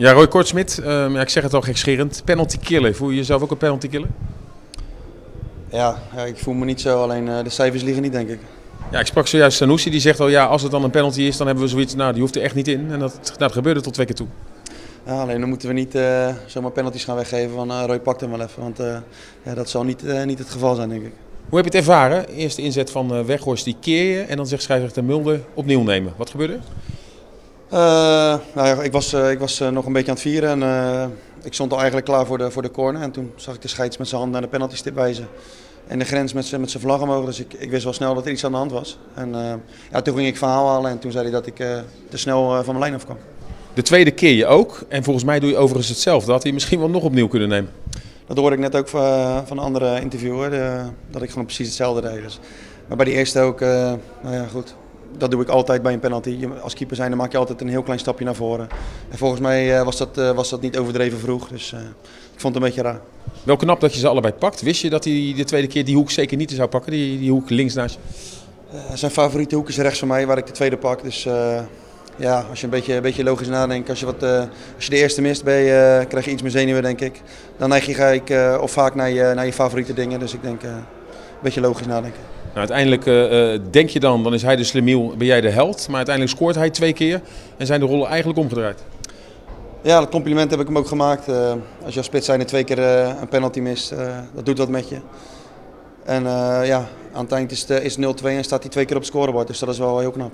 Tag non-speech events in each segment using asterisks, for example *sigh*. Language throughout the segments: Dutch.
Ja, Roy Kortsmit, ehm, ja, ik zeg het al gekscherend. Penalty killen. Voel je jezelf ook een penalty killer? Ja, ja, ik voel me niet zo, alleen eh, de cijfers liggen niet, denk ik. Ja, ik sprak zojuist Sanusi, die zegt al ja, als het dan een penalty is, dan hebben we zoiets, nou die hoeft er echt niet in. En dat, nou, dat gebeurde tot twee keer toe. Ja, alleen dan moeten we niet eh, zomaar penalties gaan weggeven van eh, Roy pakt hem wel even, want ja, dat zal niet, niet het geval zijn, denk ik. Hoe heb je het ervaren? Eerste inzet van Weghorst, die keer je en dan zegt scheidsrechter Mulder opnieuw nemen. Wat gebeurde nou ja, ik was, eh, ik was eh, nog een beetje aan het vieren en eh, ik stond al eigenlijk klaar voor de, voor de corner. En toen zag ik de scheids met zijn hand naar de penaltystip wijzen. En de grens met zijn met zijn vlag omhoog, dus ik, ik wist wel snel dat er iets aan de hand was. En eh, ja, toen ging ik verhaal halen en toen zei hij dat ik eh, te snel eh, van mijn lijn afkwam. De tweede keer je ook. En volgens mij doe je overigens hetzelfde. Had hij misschien wel nog opnieuw kunnen nemen. Dat hoorde ik net ook van, van een andere interviewer, dat ik gewoon precies hetzelfde deed. Dus. Maar bij die eerste ook, eh, nou ja goed, dat doe ik altijd bij een penalty. Als keeper zijn dan maak je altijd een heel klein stapje naar voren. En volgens mij eh, was, dat, eh, was dat niet overdreven vroeg, dus eh, ik vond het een beetje raar. Wel knap dat je ze allebei pakt. Wist je dat hij de tweede keer die hoek zeker niet zou pakken? Die, die hoek links naast je? Zijn favoriete hoek is rechts van mij, waar ik de tweede pak. Dus ja, als je een beetje, een beetje logisch nadenkt, als je, wat, als je de eerste mist, ben je, krijg je iets meer zenuwen, denk ik. Dan neig je gelijk, eh, of vaak naar je, naar je favoriete dingen. Dus ik denk, een beetje logisch nadenken. Nou, uiteindelijk eh, eh, denk je dan, dan is hij de slemiel, ben jij de held. Maar uiteindelijk scoort hij twee keer en zijn de rollen eigenlijk omgedraaid. Ja, dat compliment heb ik hem ook gemaakt. Eh, als je als spits zijnde twee keer een penalty mist, dat doet wat met je. En ja, aan het eind is het, eh, is het 0-2 en staat hij twee keer op het scorebord. Dus dat is wel heel knap.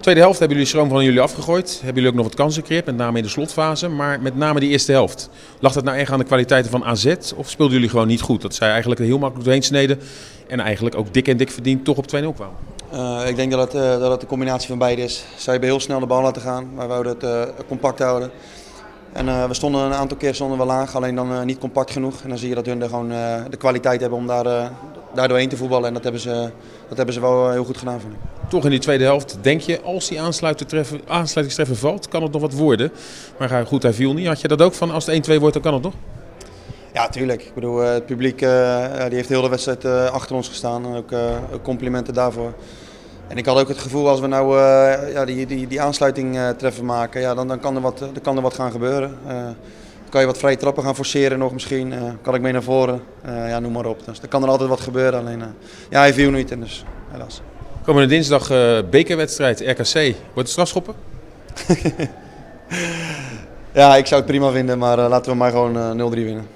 Tweede helft hebben jullie stroom van jullie afgegooid. Hebben jullie ook nog wat kansen gecreëerd, met name in de slotfase. Maar met name die eerste helft. Lag dat nou echt aan de kwaliteiten van AZ? Of speelden jullie gewoon niet goed? Dat zij eigenlijk heel makkelijk doorheen sneden. En eigenlijk ook dik en dik verdiend toch op 2-0 kwamen. Eh, ik denk dat het, eh, dat het een combinatie van beide is. Zij hebben heel snel de bal laten gaan, maar we wouden het eh, compact houden. En we stonden een aantal keer stonden we laag, alleen dan niet compact genoeg. En dan zie je dat hun er gewoon de kwaliteit hebben om daar, daar doorheen te voetballen. En dat hebben ze, dat hebben ze wel heel goed gedaan, vind ik. Toch in die tweede helft denk je, als die aansluitingstreffer, valt, kan het nog wat worden. Maar goed, hij viel niet. Had je dat ook van als het 1-2 wordt, dan kan het nog? Ja, tuurlijk. Ik bedoel, eh, het publiek eh, ja, die heeft heel de wedstrijd eh, achter ons gestaan. En ook, eh, ook complimenten daarvoor. En ik had ook het gevoel als we nou eh, ja, die, die, die aansluiting eh, treffen maken, ja, dan, dan, kan er wat, dan kan er wat gaan gebeuren. Eh, dan kan je wat vrije trappen gaan forceren nog misschien. Eh, kan ik mee naar voren. Eh, ja, noem maar op. Dus er kan er altijd wat gebeuren. Alleen, eh, ja, hij viel niet en dus helaas. Komende dinsdag eh, bekerwedstrijd, RKC. Wordt het strafschoppen? *laughs* Ja, ik zou het prima vinden, maar eh, laten we maar gewoon eh, 0-3 winnen.